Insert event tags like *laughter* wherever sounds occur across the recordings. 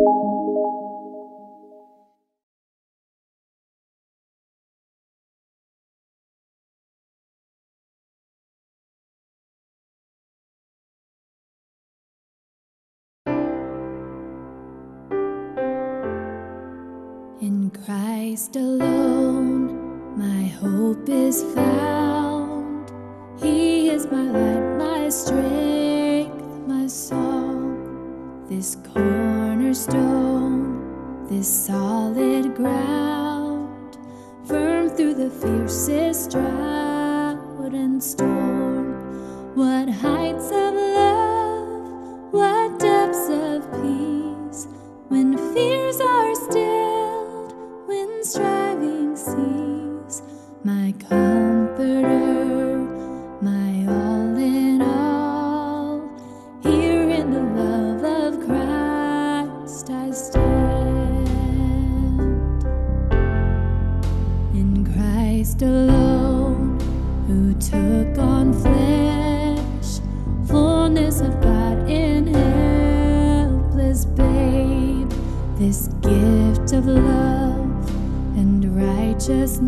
In Christ alone, my hope is found. He is my light, my strength, my song. This cornerstone, this solid ground, firm through the fiercest drought and storm. What heights of love, what depths of peace, when fears are stilled, when striving cease, my comforter, this gift of love and righteousness,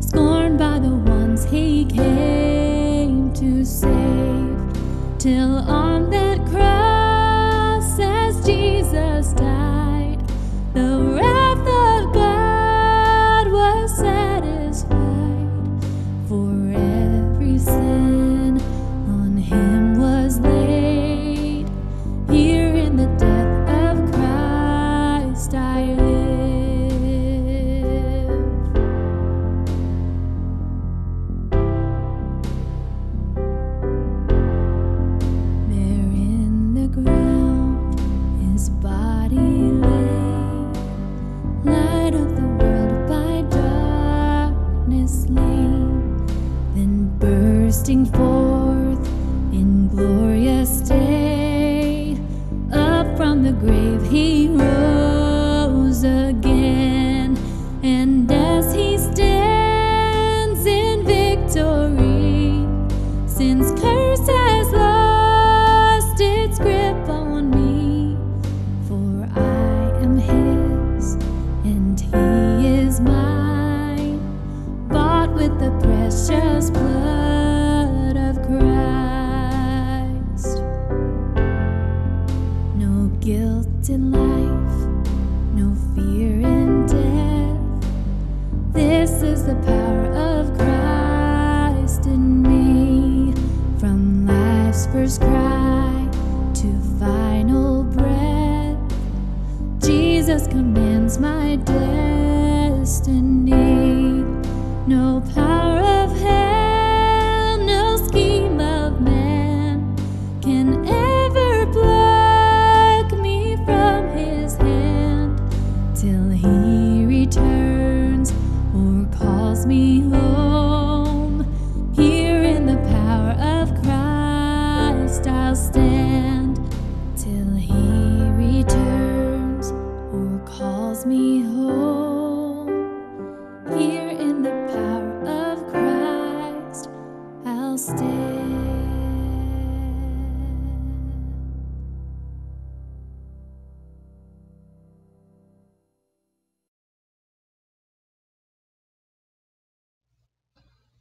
scorned by the ones he came to save, till on that cross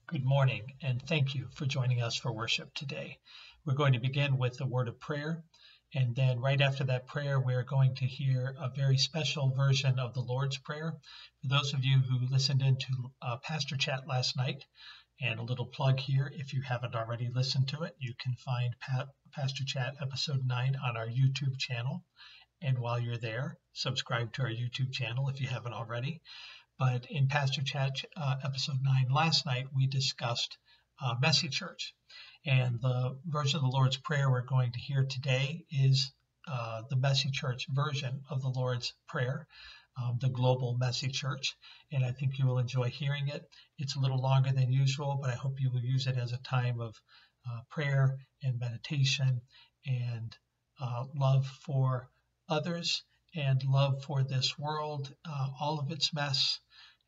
Good morning, and thank you for joining us for worship today. We're going to begin with a word of prayer, and then right after that prayer, we're going to hear a very special version of the Lord's Prayer. For those of you who listened into uh, Pastor Chat last night, and a little plug here if you haven't already listened to it, you can find pa- Pastor Chat episode 9 on our YouTube channel. And while you're there, subscribe to our YouTube channel if you haven't already. But in Pastor Chat uh, episode 9 last night, we discussed uh, Messy Church. And the version of the Lord's Prayer we're going to hear today is uh, the Messy Church version of the Lord's Prayer, um, the Global Messy Church. And I think you will enjoy hearing it. It's a little longer than usual, but I hope you will use it as a time of uh, prayer and meditation and uh, love for others and love for this world, uh, all of its mess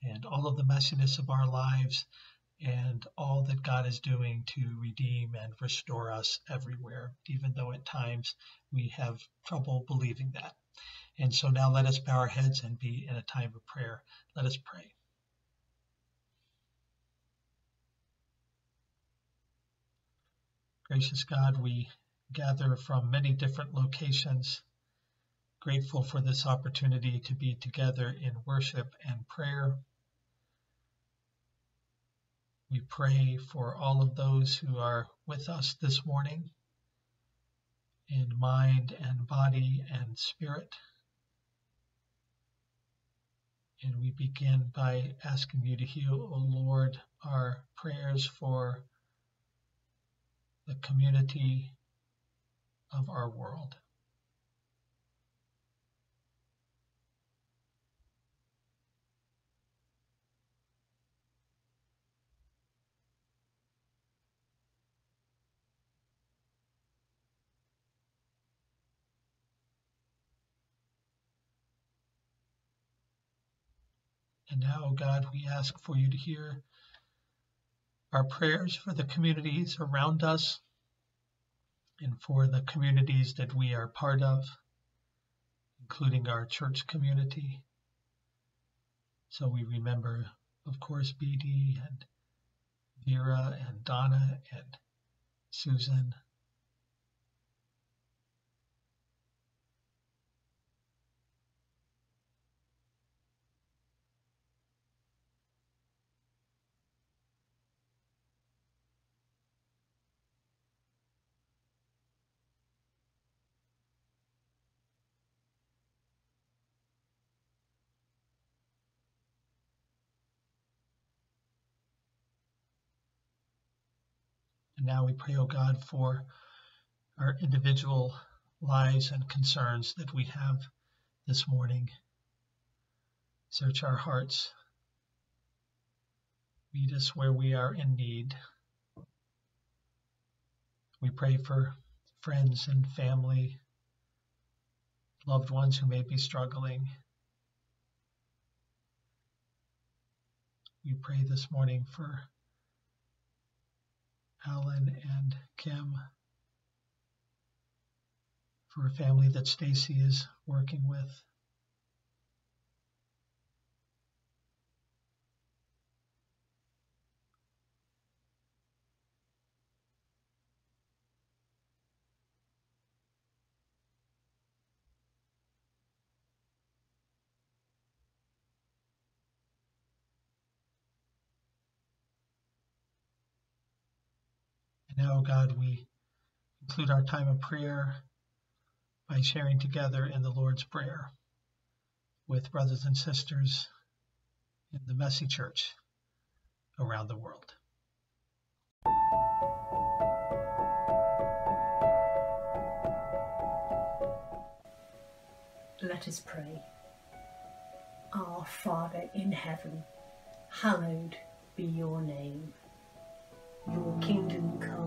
and all of the messiness of our lives, and all that God is doing to redeem and restore us everywhere, even though at times we have trouble believing that. And so now let us bow our heads and be in a time of prayer. Let us pray. Gracious God, we gather from many different locations, grateful for this opportunity to be together in worship and prayer. We pray for all of those who are with us this morning in mind and body and spirit. And we begin by asking you to heal, O Lord, our prayers for the community of our world. And now, God, we ask for you to hear our prayers for the communities around us and for the communities that we are part of, including our church community. So we remember, of course, BD and Vera and Donna and Susan now we pray, O oh God, for our individual lives and concerns that we have this morning. Search our hearts. Meet us where we are in need. We pray for friends and family, loved ones who may be struggling. We pray this morning for Alan and Kim, for a family that Stacy is working with. Now, God, we conclude our time of prayer by sharing together in the Lord's Prayer with brothers and sisters in the messy church around the world. Let us pray. Our Father in heaven, hallowed be your name. Your kingdom come,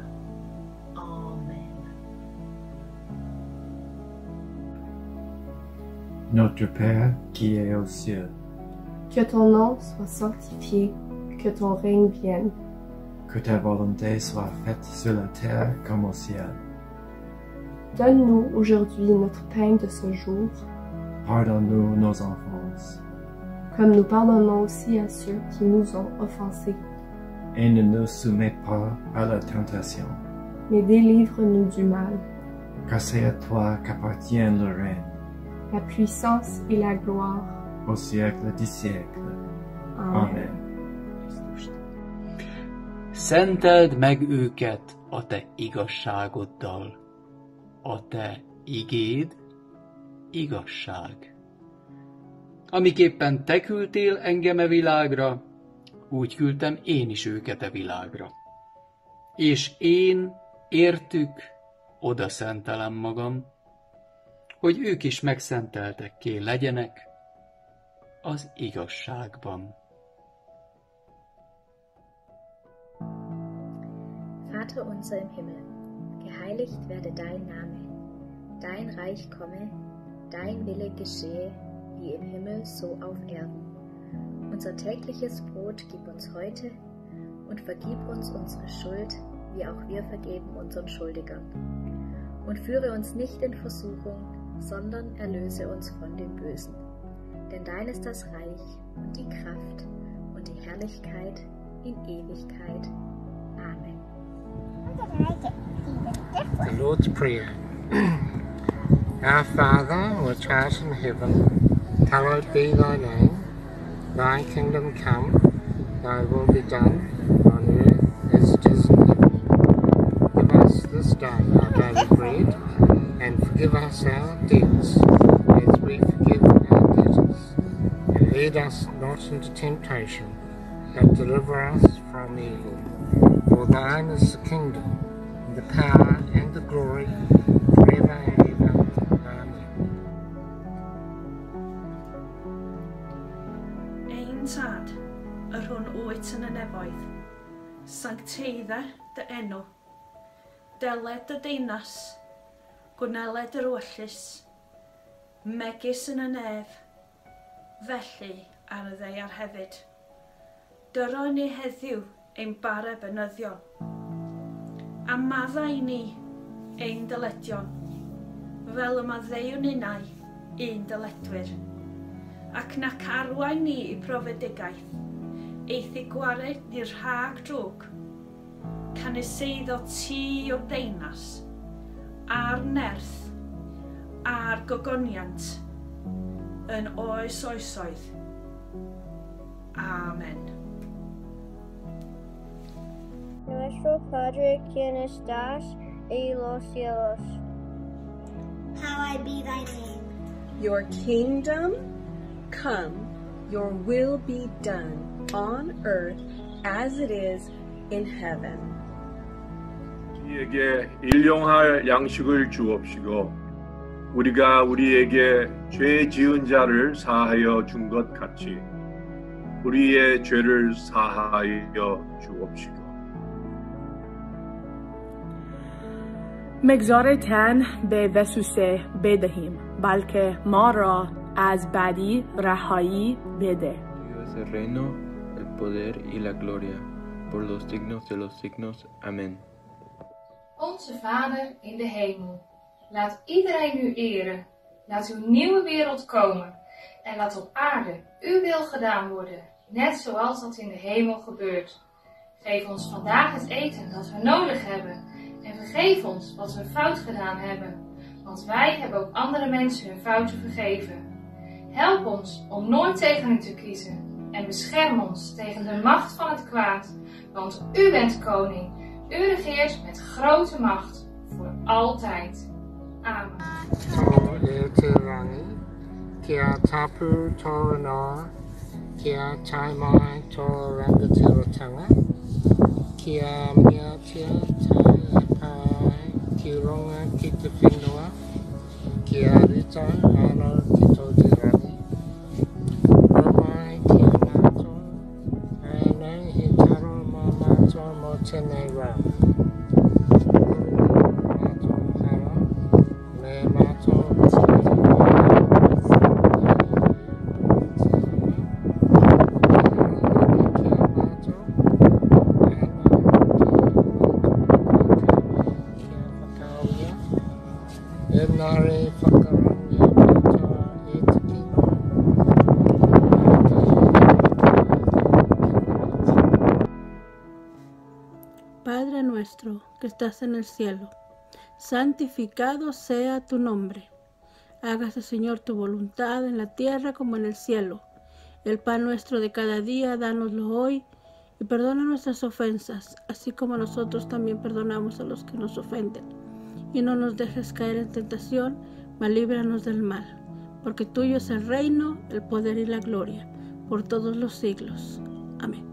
Amen. Notre Père qui es aux cieux, que ton nom soit sanctifié, que ton règne vienne, que ta volonté soit faite sur la terre comme au ciel. Donne-nous aujourd'hui notre pain de ce jour. Pardonne-nous nos offenses, comme nous pardonnons aussi à ceux qui nous ont offensés et ne nous soumets pas à la tentation. Mais délivre-nous du mal. Car c'est à toi qu'appartient le règne, la puissance et la gloire, au siècle des siècles. Amen. Amen. Szenteld meg őket a te igazságoddal. A te igéd igazság. Amiképpen te küldtél engem e világra, úgy küldtem én is őket a világra. és én értük oda szentelem magam, hogy ők is megszenteltek ké legyenek az igazságban. Vater unser im Himmel, geheiligt werde dein Name, dein Reich komme, dein Wille geschehe, wie im Himmel so auf Erden. Unser tägliches Brot gib uns heute und vergib uns unsere Schuld, wie auch wir vergeben unseren Schuldigern. Und führe uns nicht in Versuchung, sondern erlöse uns von dem Bösen. Denn dein ist das Reich und die Kraft und die Herrlichkeit in Ewigkeit. Amen. The Lord's Prayer. *clears throat* Our Father, which art in heaven, hallowed be thy name. Thy kingdom come, thy will be done, daily bread, and forgive us our debts, as we forgive our debtors. And lead us not into temptation, but deliver us from evil. For thine is the kingdom, and the power, and the glory, forever and ever. Amen. Ein tad, yr hwn wyt yn y nefoedd. Sancteidda dy enw. deled y deinas, gwneled yr wyllus, megis yn y nef, felly ar y ddeiar hefyd. Dyro ni heddiw ein bare bynyddion, a maddau ni ein dyledion, fel yma ddeiwn unau un dyledwyr, ac na carwain ni i profedigaeth, eithi gwared i'r rhag drwg, caniseiddo ti o'r deinas, a'r nerth, a'r gogoniant, yn oes oesoedd. Amen. Nuestro Padre quien estás en los cielos. Hallowed be thy name. Your kingdom come, your will be done on earth as it is in heaven. 우리에게 일용할 양식을 주옵시고 우리가 우리에게 죄 지은 자를 사하여 준 것 같이 우리의 죄를 사하여 주옵시고 مگذارتن به وسوسه بدهیم بلکه ما را از بدی رهایی بده Tuyo es el reino, el poder y la gloria, por los signos de los signos. Amén. Onze Vader in de hemel, laat iedereen u eren. Laat uw nieuwe wereld komen. En laat op aarde uw wil gedaan worden, net zoals dat in de hemel gebeurt. Geef ons vandaag het eten dat we nodig hebben. En vergeef ons wat we fout gedaan hebben. Want wij hebben ook andere mensen hun fouten vergeven. Help ons om nooit tegen u te kiezen. En bescherm ons tegen de macht van het kwaad. Want u bent koning. U regeert met grote macht voor altijd. Amen. Kia tapu torana, kia taimai torangatirotanga, kia miatia tai pai, ki ronga ki te kia rita ki que estás en el cielo, santificado sea tu nombre. Hágase, Señor, tu voluntad en la tierra como en el cielo. El pan nuestro de cada día, dánoslo hoy, y perdona nuestras ofensas, así como nosotros también perdonamos a los que nos ofenden. Y no nos dejes caer en tentación, mas líbranos del mal, porque tuyo es el reino, el poder y la gloria, por todos los siglos. Amén.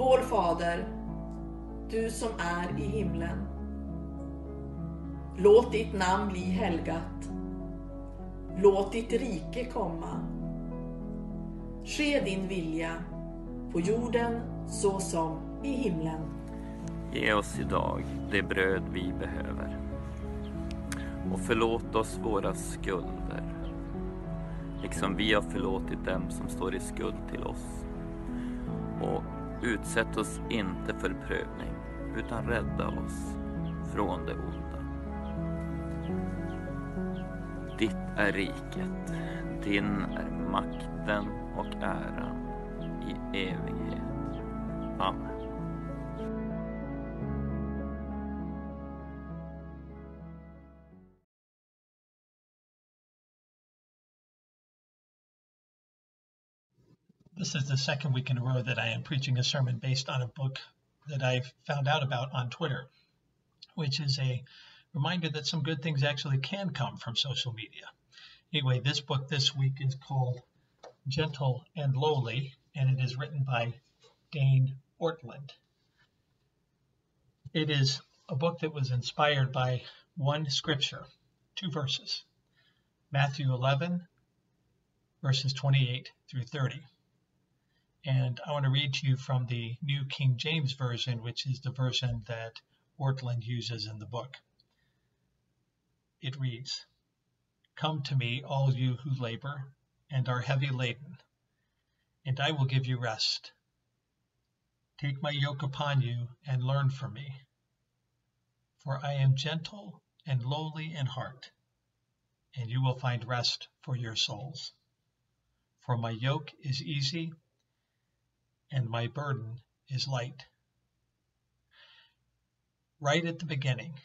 Vår Fader, du som är i himlen. Låt ditt namn bli helgat. Låt ditt rike komma. Ske din vilja på jorden så som i himlen. Ge oss idag det bröd vi behöver. Och förlåt oss våra skulder, liksom vi har förlåtit dem som står i skuld till oss. Och utsätt oss inte för prövning, utan rädda oss från det onda. Ditt är riket, din är makten och äran i evighet. Amen. This is the second week in a row that I am preaching a sermon based on a book that I found out about on Twitter, which is a reminder that some good things actually can come from social media. Anyway, this book this week is called Gentle and Lowly, and it is written by Dane Ortlund. It is a book that was inspired by one scripture, two verses Matthew 11, verses 28 through 30. And I want to read to you from the New King James Version, which is the version that Ortlund uses in the book. It reads Come to me, all you who labor and are heavy laden, and I will give you rest. Take my yoke upon you and learn from me. For I am gentle and lowly in heart, and you will find rest for your souls. For my yoke is easy and my burden is light. Right at the beginning,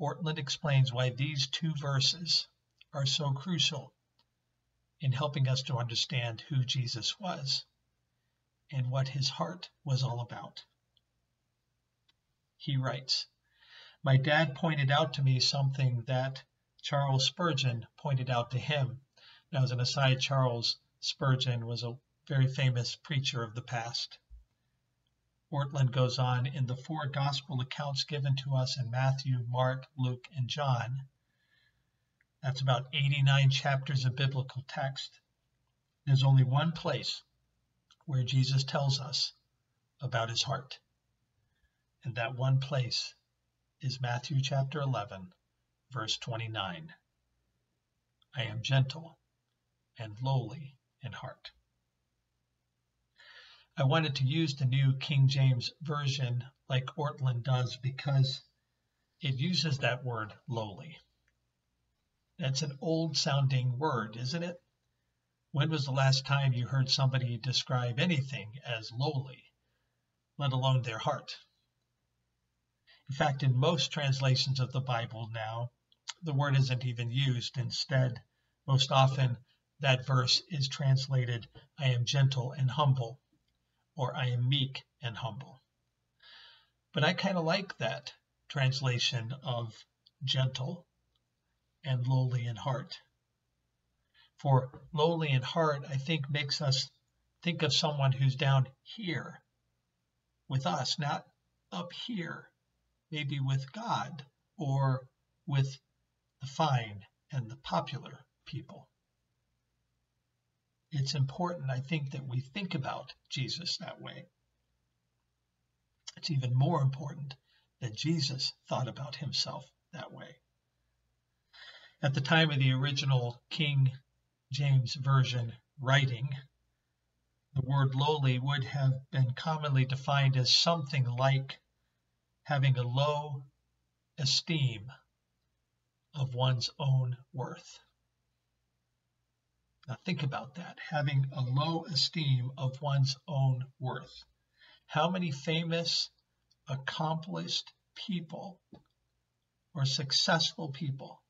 Ortlund explains why these two verses are so crucial in helping us to understand who Jesus was and what his heart was all about. He writes, My dad pointed out to me something that Charles Spurgeon pointed out to him. Now, as an aside, Charles Spurgeon was a very famous preacher of the past. Ortlund goes on in the four gospel accounts given to us in Matthew, Mark, Luke, and John. That's about 89 chapters of biblical text. There's only one place where Jesus tells us about his heart. And that one place is Matthew chapter 11, verse 29. I am gentle and lowly in heart. I wanted to use the new King James Version like Ortlund does because it uses that word lowly. That's an old sounding word, isn't it? When was the last time you heard somebody describe anything as lowly, let alone their heart? In fact, in most translations of the Bible now, the word isn't even used. Instead, most often that verse is translated, I am gentle and humble or I am meek and humble. But I kind of like that translation of gentle and lowly in heart. For lowly in heart, I think makes us think of someone who's down here with us, not up here, maybe with God or with the fine and the popular people it's important, I think, that we think about Jesus that way. It's even more important that Jesus thought about himself that way. At the time of the original King James Version writing, the word lowly would have been commonly defined as something like having a low esteem of one's own worth. Now think about that, having a low esteem of one's own worth. How many famous, accomplished people or successful people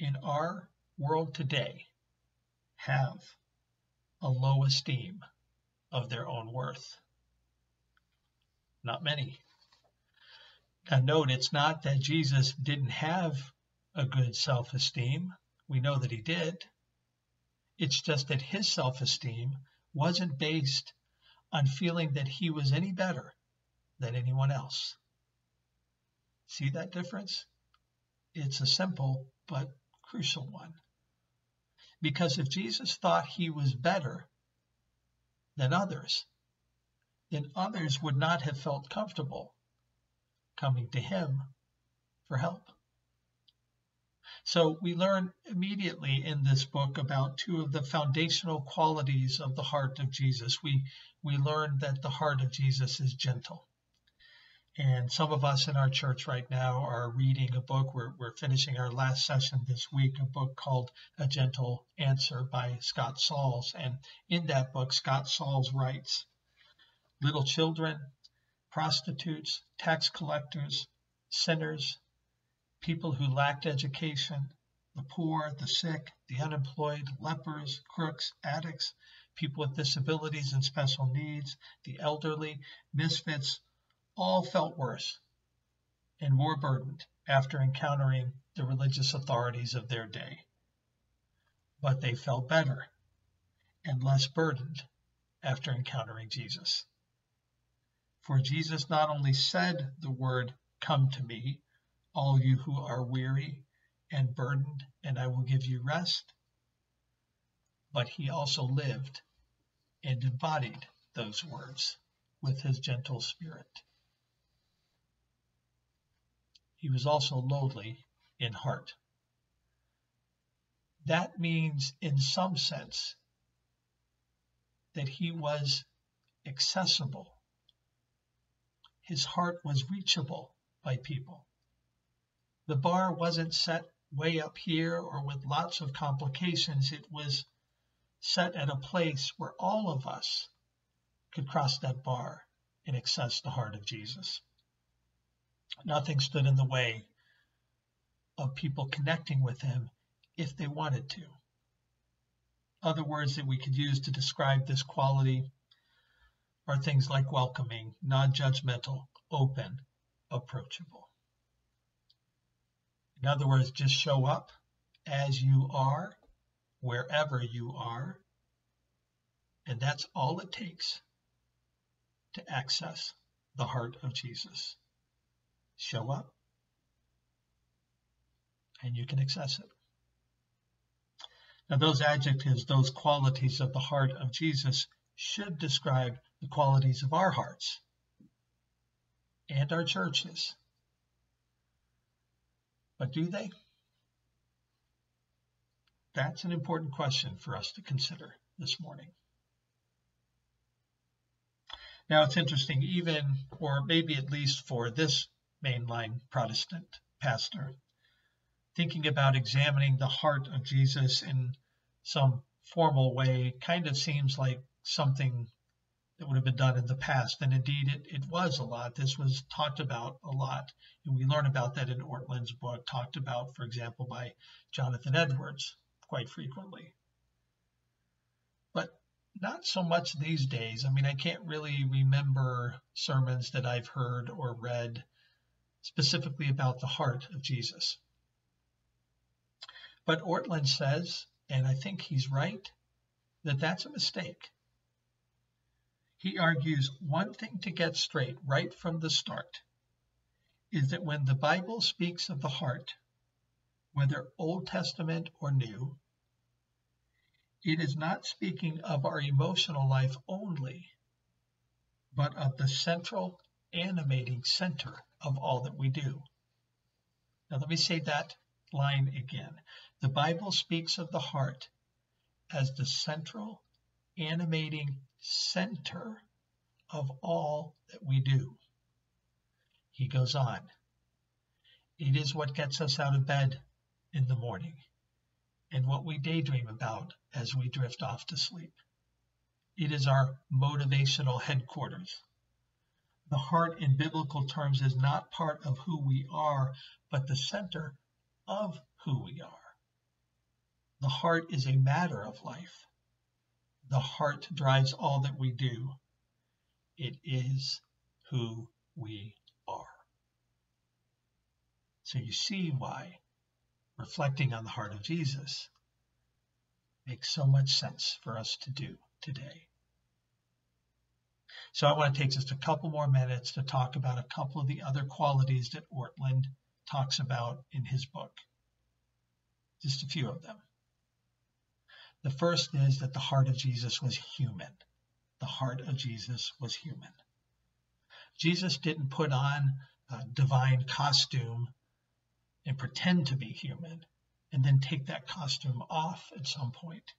in our world today have a low esteem of their own worth? Not many. Now note, it's not that Jesus didn't have a good self-esteem. We know that he did. It's just that his self esteem wasn't based on feeling that he was any better than anyone else. See that difference? It's a simple but crucial one. Because if Jesus thought he was better than others, then others would not have felt comfortable coming to him for help. So we learn immediately in this book about two of the foundational qualities of the heart of Jesus. We we learn that the heart of Jesus is gentle. And some of us in our church right now are reading a book. We're, we're finishing our last session this week, a book called A Gentle Answer by Scott Sauls. And in that book, Scott Sauls writes Little children, prostitutes, tax collectors, sinners, people who lacked education, the poor, the sick, the unemployed, lepers, crooks, addicts, people with disabilities and special needs, the elderly, misfits, all felt worse and more burdened after encountering the religious authorities of their day. But they felt better and less burdened after encountering Jesus. For Jesus not only said the word, Come to me, all you who are weary and burdened, and I will give you rest, but he also lived and embodied those words with his gentle spirit. He was also lowly in heart. That means, in some sense, that he was accessible. His heart was reachable by people. The bar wasn't set way up here or with lots of complications. It was set at a place where all of us could cross that bar and access the heart of Jesus. Nothing stood in the way of people connecting with him if they wanted to. Other words that we could use to describe this quality are things like welcoming, non judgmental, open, approachable. In other words, just show up as you are, wherever you are, and that's all it takes to access the heart of Jesus show up and you can access it. Now, those adjectives, those qualities of the heart of Jesus should describe the qualities of our hearts and our churches. But do they? That's an important question for us to consider this morning. Now, it's interesting, even, or maybe at least for this mainline Protestant pastor, thinking about examining the heart of Jesus in some formal way kind of seems like something that would have been done in the past. And indeed, it, it was a lot. This was talked about a lot. And we learn about that in Ortlund's book, talked about, for example, by Jonathan Edwards quite frequently. But not so much these days. I mean, I can't really remember sermons that I've heard or read specifically about the heart of Jesus. But Ortlund says, and I think he's right, that that's a mistake. He argues one thing to get straight right from the start is that when the Bible speaks of the heart, whether Old Testament or New, it is not speaking of our emotional life only, but of the central animating center of all that we do. Now, let me say that line again. The Bible speaks of the heart as the central, animating center of all that we do. He goes on. It is what gets us out of bed in the morning and what we daydream about as we drift off to sleep. It is our motivational headquarters the heart in biblical terms is not part of who we are, but the center of who we are. The heart is a matter of life. The heart drives all that we do. It is who we are. So you see why reflecting on the heart of Jesus makes so much sense for us to do today. So I want to take just a couple more minutes to talk about a couple of the other qualities that Ortlund talks about in his book. Just a few of them. The first is that the heart of Jesus was human. The heart of Jesus was human. Jesus didn't put on a divine costume and pretend to be human and then take that costume off at some point.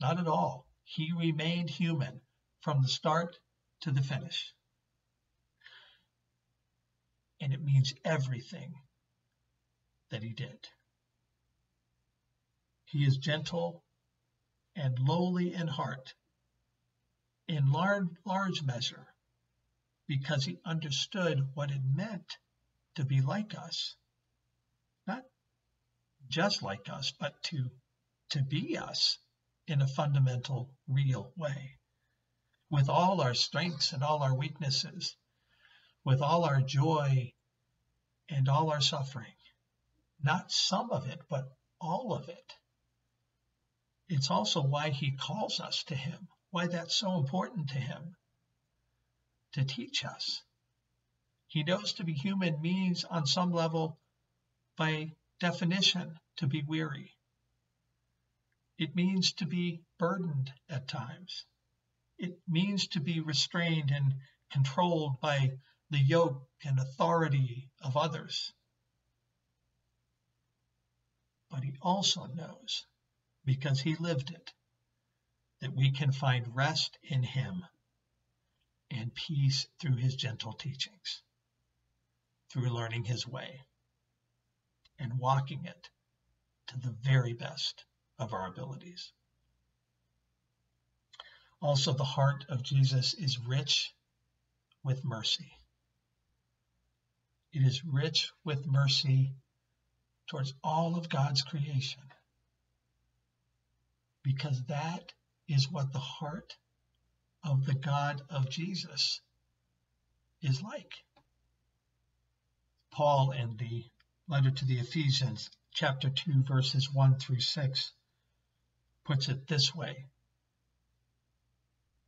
Not at all. He remained human from the start to the finish. And it means everything that he did. He is gentle and lowly in heart, in large, large measure, because he understood what it meant to be like us. Not just like us, but to, to be us in a fundamental, real way. With all our strengths and all our weaknesses, with all our joy and all our suffering. Not some of it, but all of it. It's also why he calls us to him, why that's so important to him, to teach us. He knows to be human means, on some level, by definition, to be weary. It means to be burdened at times. It means to be restrained and controlled by the yoke and authority of others. But he also knows, because he lived it, that we can find rest in him and peace through his gentle teachings, through learning his way and walking it to the very best of our abilities. Also, the heart of Jesus is rich with mercy. It is rich with mercy towards all of God's creation. Because that is what the heart of the God of Jesus is like. Paul in the letter to the Ephesians, chapter 2, verses 1 through 6, puts it this way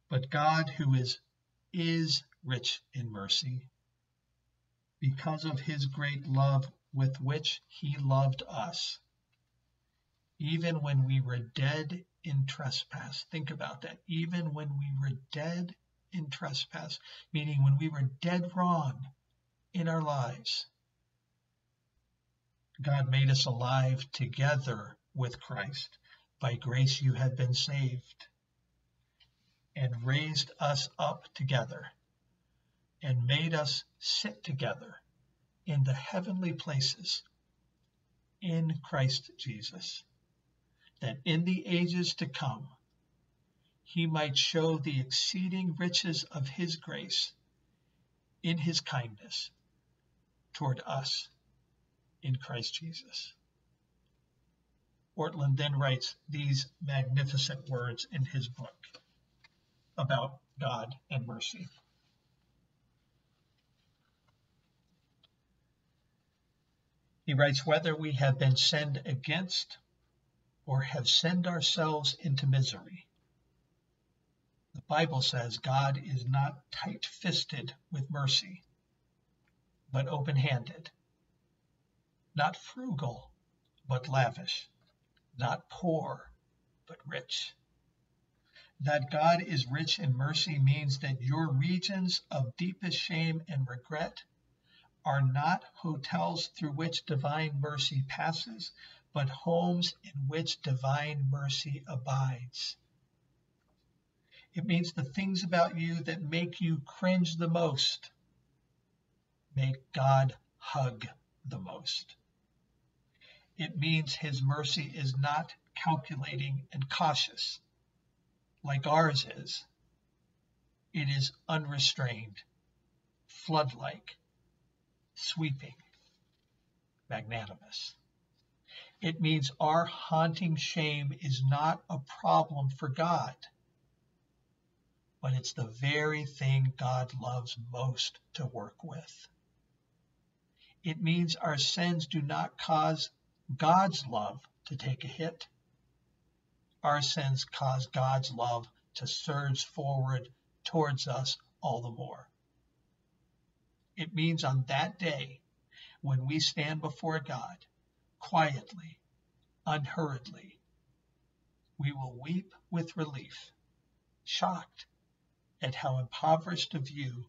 But God, who is, is rich in mercy, because of his great love with which he loved us, even when we were dead in trespass. Think about that. Even when we were dead in trespass, meaning when we were dead wrong in our lives, God made us alive together with Christ. By grace you have been saved, and raised us up together, and made us sit together in the heavenly places in Christ Jesus, that in the ages to come he might show the exceeding riches of his grace in his kindness toward us in Christ Jesus. Ortlund then writes these magnificent words in his book about God and mercy. He writes, Whether we have been sinned against or have sinned ourselves into misery, the Bible says God is not tight fisted with mercy, but open handed, not frugal, but lavish. Not poor, but rich. That God is rich in mercy means that your regions of deepest shame and regret are not hotels through which divine mercy passes, but homes in which divine mercy abides. It means the things about you that make you cringe the most make God hug the most. It means his mercy is not calculating and cautious like ours is. It is unrestrained, flood like, sweeping, magnanimous. It means our haunting shame is not a problem for God, but it's the very thing God loves most to work with. It means our sins do not cause God's love to take a hit. Our sins cause God's love to surge forward towards us all the more. It means on that day, when we stand before God, quietly, unhurriedly, we will weep with relief, shocked at how impoverished a view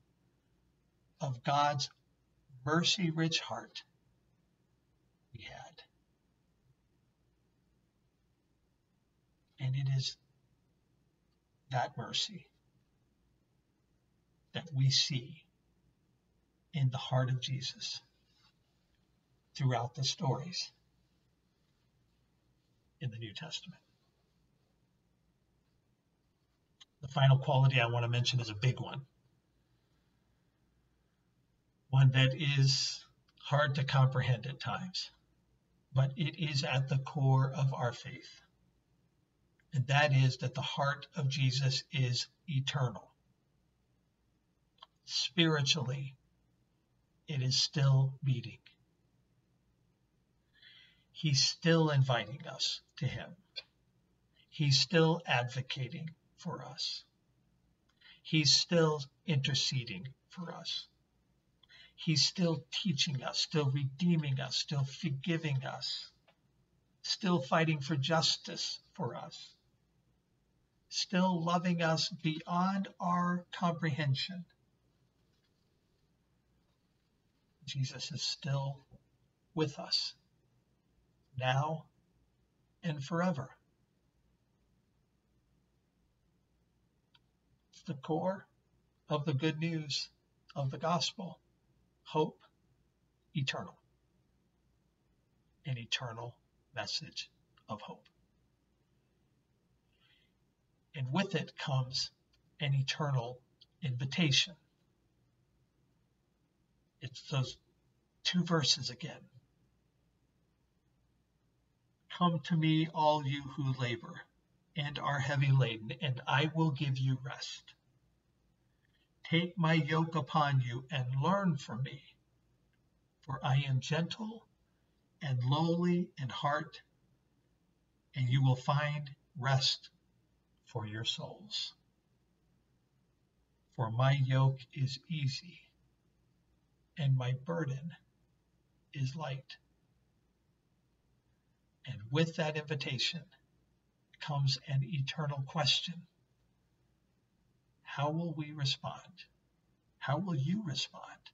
of God's mercy rich heart we had. And it is that mercy that we see in the heart of Jesus throughout the stories in the New Testament. The final quality I want to mention is a big one. One that is hard to comprehend at times, but it is at the core of our faith. And that is that the heart of Jesus is eternal. Spiritually, it is still beating. He's still inviting us to Him. He's still advocating for us. He's still interceding for us. He's still teaching us, still redeeming us, still forgiving us, still fighting for justice for us, still loving us beyond our comprehension. Jesus is still with us now and forever. It's the core of the good news of the gospel hope eternal, an eternal message of hope. And with it comes an eternal invitation. It's those two verses again. Come to me, all you who labor and are heavy laden, and I will give you rest. Take my yoke upon you and learn from me, for I am gentle and lowly in heart, and you will find rest for your souls. For my yoke is easy and my burden is light. And with that invitation comes an eternal question How will we respond? How will you respond?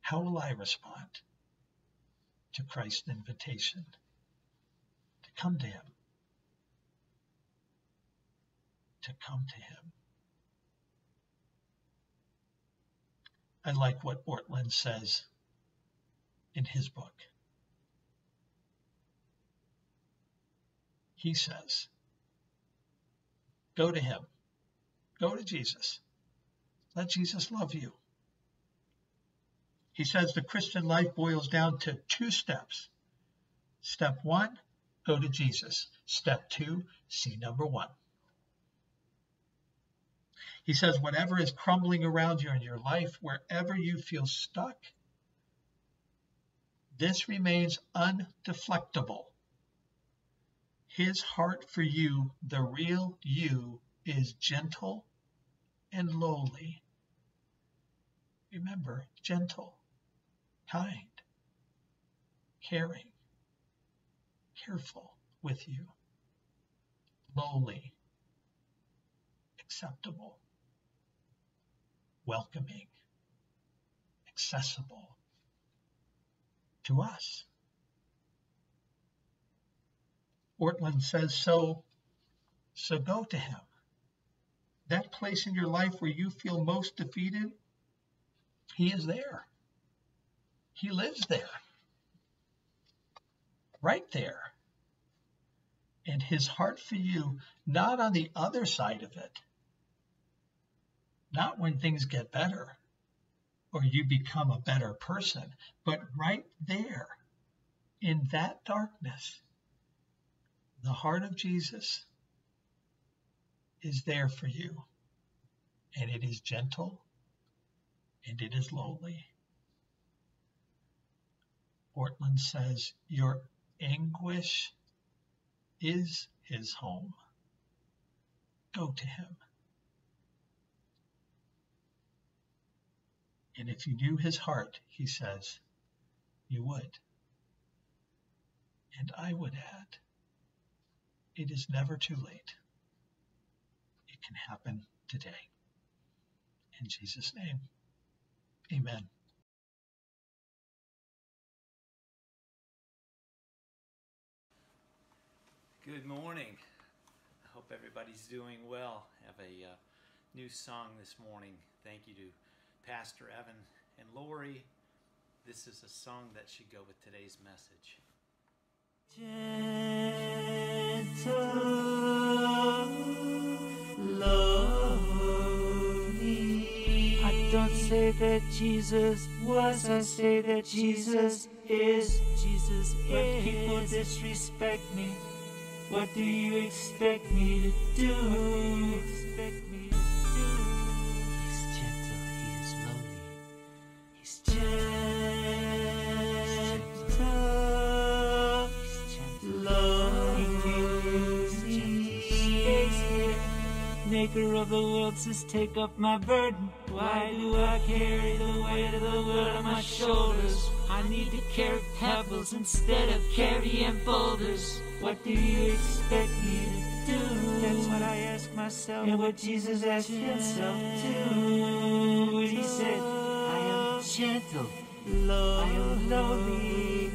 How will I respond to Christ's invitation to come to Him? To come to Him. I like what Ortlund says in his book. He says, Go to Him, go to Jesus. Let Jesus love you. He says the Christian life boils down to two steps. Step one, go to Jesus. Step two, see number one. He says, whatever is crumbling around you in your life, wherever you feel stuck, this remains undeflectable. His heart for you, the real you, is gentle and lowly. Remember, gentle, kind, caring, careful with you, lowly, acceptable welcoming, accessible to us. Ortlund says, so, so go to him. That place in your life where you feel most defeated, he is there. He lives there. Right there. And his heart for you, not on the other side of it, not when things get better or you become a better person, but right there in that darkness, the heart of Jesus is there for you. And it is gentle and it is lowly. Ortlund says, Your anguish is his home. go to him. And if you knew his heart, he says, you would. And I would add, it is never too late. It can happen today. In Jesus' name, amen. Good morning. I hope everybody's doing well. Have a uh, new song this morning. Thank you to Pastor Evan and Lori. This is a song that should go with today's message. I don't say that Jesus was, I say that Jesus is. Jesus is. But people disrespect me, what do you expect me to do? Expect me to do? Maker of the world says, take up my burden. Why do I carry the weight of the world on my shoulders? I need to carry pebbles instead of carrying boulders. What do you expect me to do? That's what I ask myself. And what Jesus asked himself too. He said, I am gentle, I am lowly.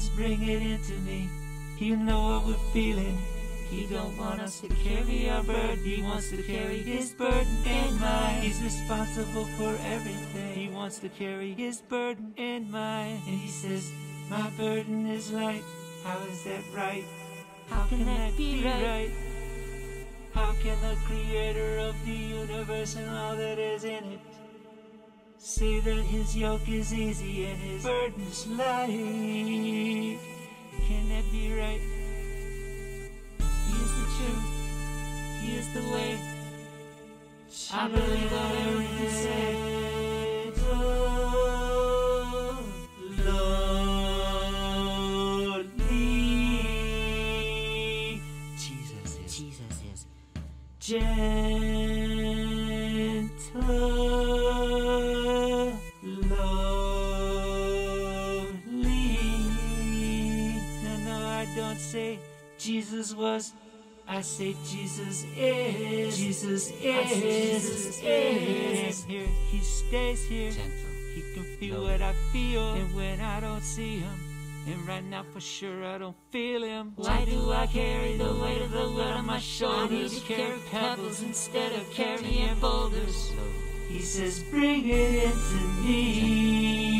Says, bring it into me. You know what we're feeling. He don't want us to carry our burden. He wants to carry his burden and mine. He's responsible for everything. He wants to carry his burden and mine. And he says, my burden is light. How is that right? How can that be right? How can the creator of the universe and all that is in it say that his yoke is easy and his burden's light? Can that be right? He is the truth. He is the way. I believe whatever you say. Oh, Lordly. Jesus is. Jesus is. I say Jesus is. Jesus is. Jesus is. Here, he stays here. He can feel what I feel. And when I don't see him, and right now for sure I don't feel him. Why do I carry the weight of the world on my shoulders? I need to carry pebbles instead of carrying boulders. He says, bring it into me.